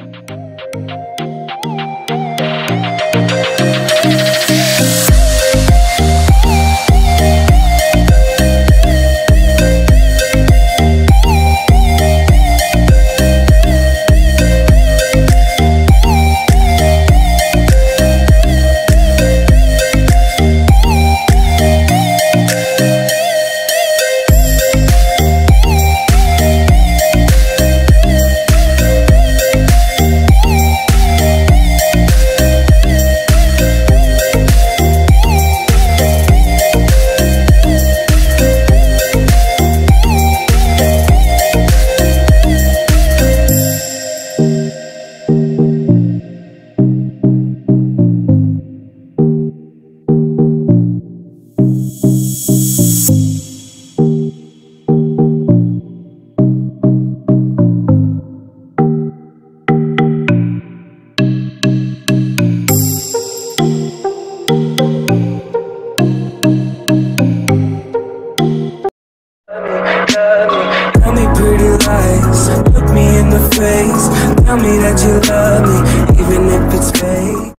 Tell me Tell me that you love me